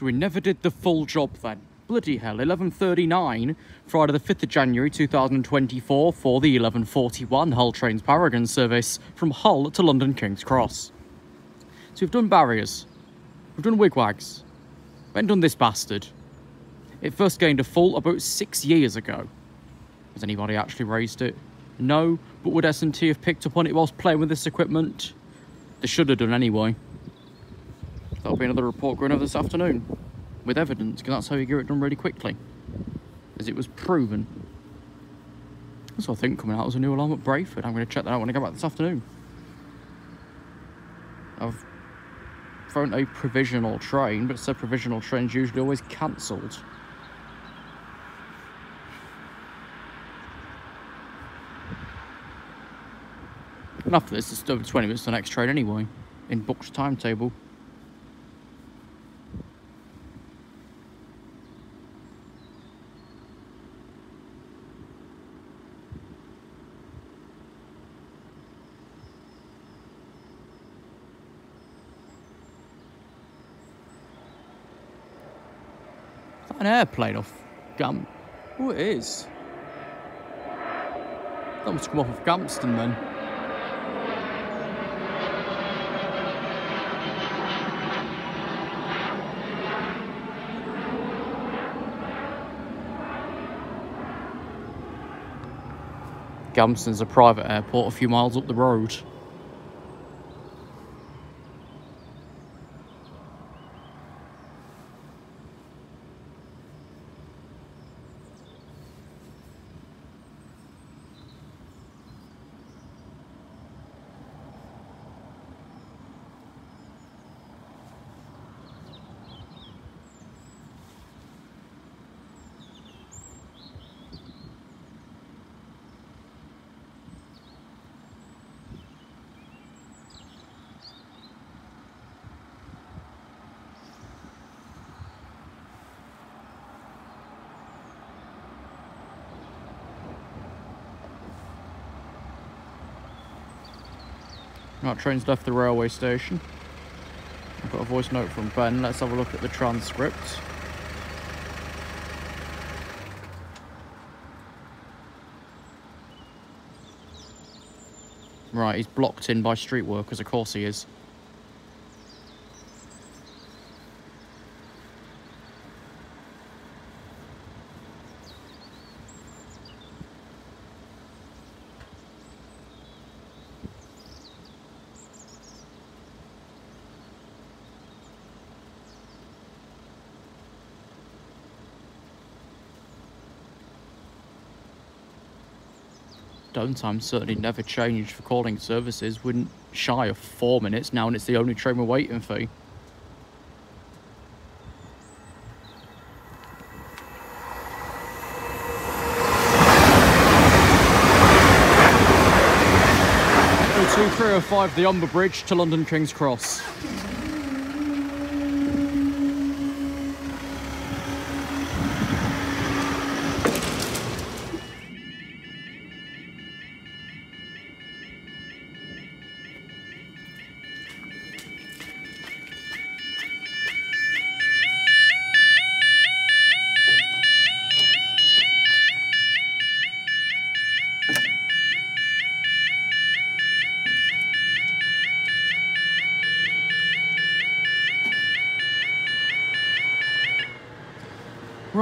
So we never did the full job then. Bloody hell, 11.39, Friday the 5th of January 2024 for the 11.41 Hull Trains Paragon service from Hull to London King's Cross. So we've done barriers, we've done wigwags, we haven't done this bastard. It first gained a fault about six years ago. Has anybody actually raised it? No, but would S&T have picked up on it whilst playing with this equipment? They should have done anyway. That'll be another report going over this afternoon with evidence, because that's how you get it done really quickly. As it was proven. That's what I think coming out as a new alarm at Brayford. I'm going to check that out when I go back this afternoon. I've thrown a provisional train, but said provisional train's usually always cancelled. And after this, it's still 20 minutes to the next train anyway, in booked timetable. An airplane off Gam. Oh, it is. That must come off of Gamston then. Gamston's a private airport a few miles up the road. Right, train's left the railway station. I've got a voice note from Ben. Let's have a look at the transcript. Right, he's blocked in by street workers, of course he is. Downtime certainly never changed for calling services. Wouldn't shy of four minutes now, and it's the only train we're waiting for. Oh two three oh five, the Umber Bridge to London King's Cross.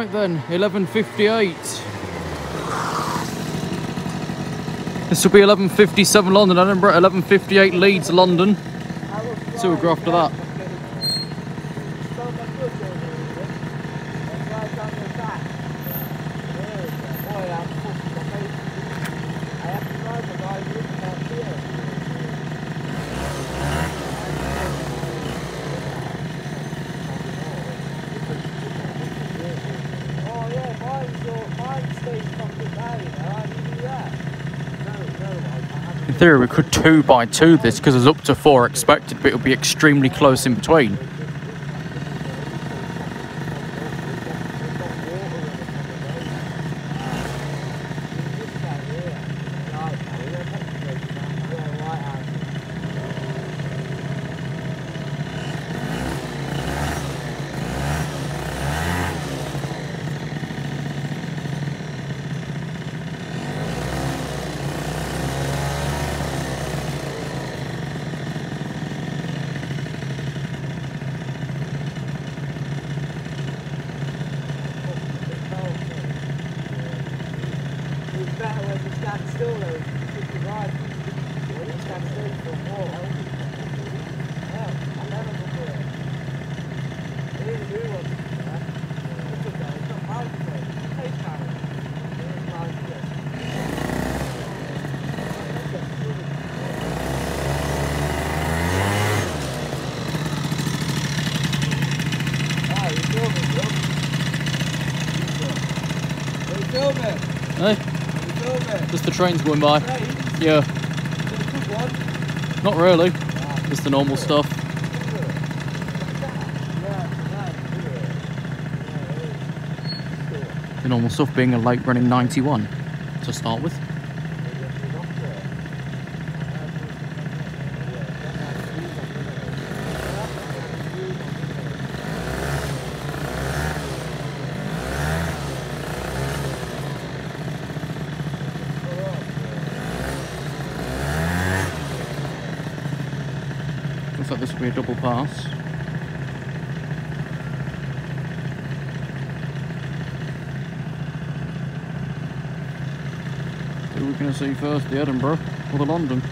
Right then, 11.58. This will be 11.57 London, Edinburgh, 11.58 Leeds, London. So we'll go after that. In theory, we could two by two this because there's up to four expected, but it'll be extremely close in between. It's better when you stand still though. If you ride, when you stand still for more. Yeah, I never do it. They even do one. yeah. It's okay, it's not hard to say. It takes time. It's hard to get. Ah, you're filming, bro. You're filming. Hey, You're filming. just the trains going by. Yeah, not really. Just the normal stuff. The normal stuff being a late running 91 to start with. Looks like this will be a double pass. Who are we going to see first, the Edinburgh or the London?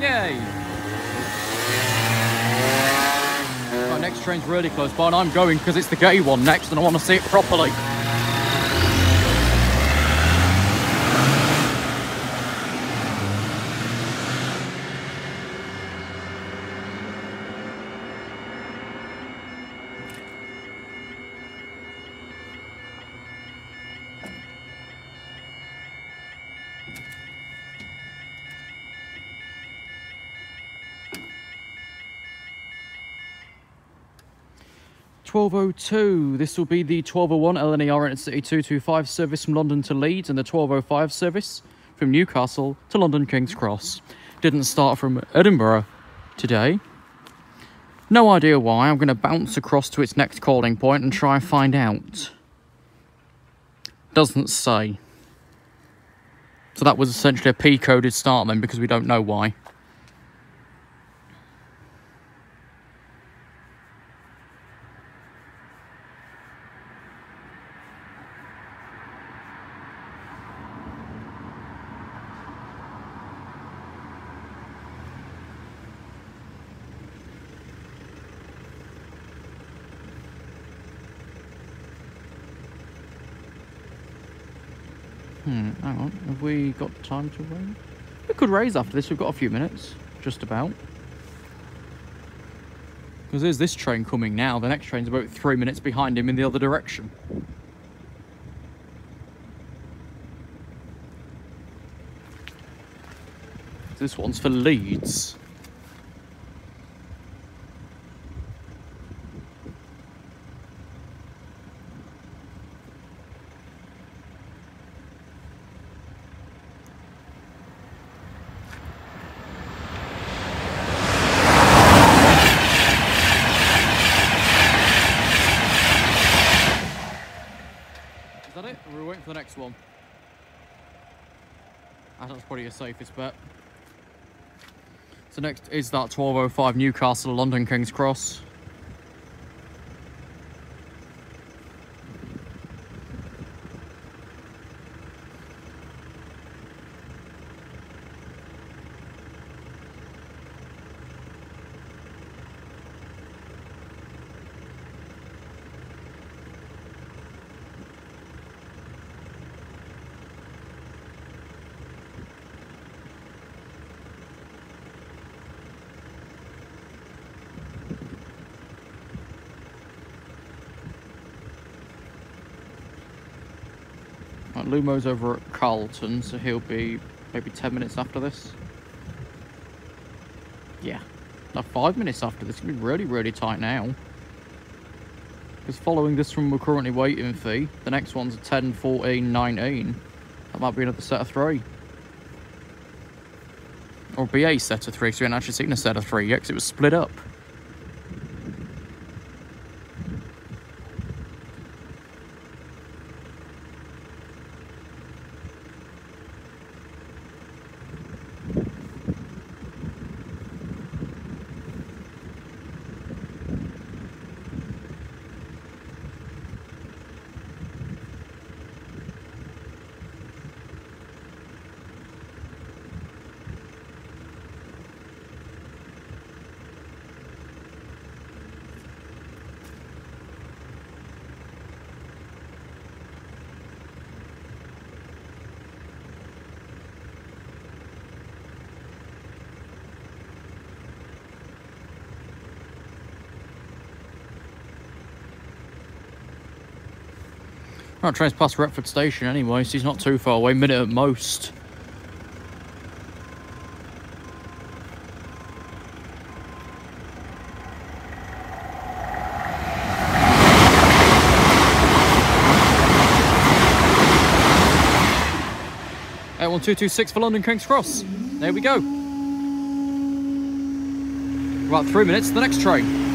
Yay! Right, next train's really close by, and I'm going because it's the gay one next, and I want to see it properly. Twelve oh two. This will be the twelve oh one LNER Intercity two two five service from London to Leeds, and the twelve oh five service from Newcastle to London King's Cross. Didn't start from Edinburgh today. No idea why. I'm going to bounce across to its next calling point and try and find out. Doesn't say. So that was essentially a P coded start then because we don't know why. Hmm, hang on. Have we got time to raise? We could raise after this. We've got a few minutes. Just about. Because there's this train coming now. The next train's about three minutes behind him in the other direction. This one's for Leeds. Is that it? Or are we waiting for the next one? That's probably your safest bet. So next is that 1205 Newcastle London King's Cross. Right, Lumo's over at Carlton, so he'll be maybe 10 minutes after this. Yeah, now five minutes after this. It's going to be really, really tight now. Because following this one, we're currently waiting for, the next one's 10, 14, 19. That might be another set of three. Or be a set of three, so we haven't actually seen a set of three yet, because it was split up. Right, train's past Retford Station anyway, so he's not too far away, minute at most. Two six for London King's Cross. There we go. About three minutes the next train.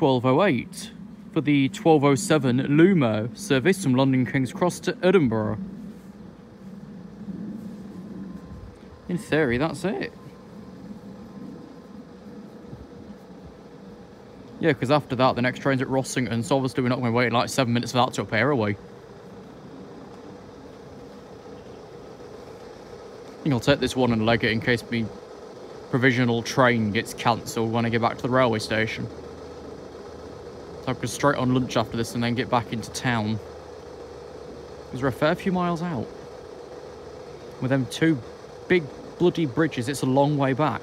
1208 for the 1207 Lumo service from London King's Cross to Edinburgh. In theory, that's it. Yeah, because after that, the next train's at Rossington, so obviously we're not going to wait like seven minutes for that to appear, are we? I think I'll take this one and leg it in case my provisional train gets cancelled when I get back to the railway station. So I could straight on lunch after this and then get back into town. Because we're a fair few miles out. With them two big bloody bridges, it's a long way back.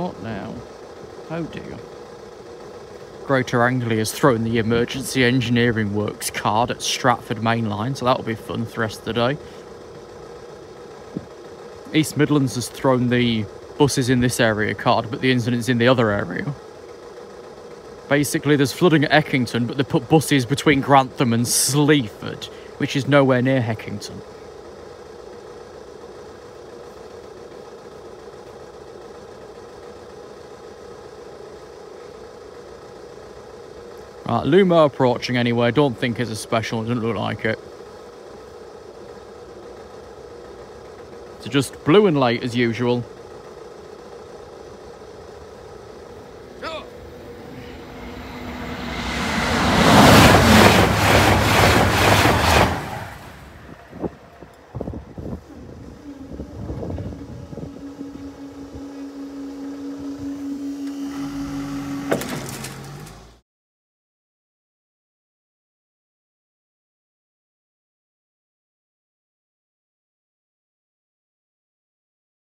What now? Oh dear. Greater Anglia has thrown the Emergency Engineering Works card at Stratford Main Line, so that'll be fun for the rest of the day. East Midlands has thrown the buses in this area card, but the incident's in the other area. Basically, there's flooding at Eckington, but they put buses between Grantham and Sleaford, which is nowhere near Heckington. Right, Lumo approaching anyway. Don't think it's a special. It doesn't look like it. So just blue and light as usual.